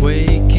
wake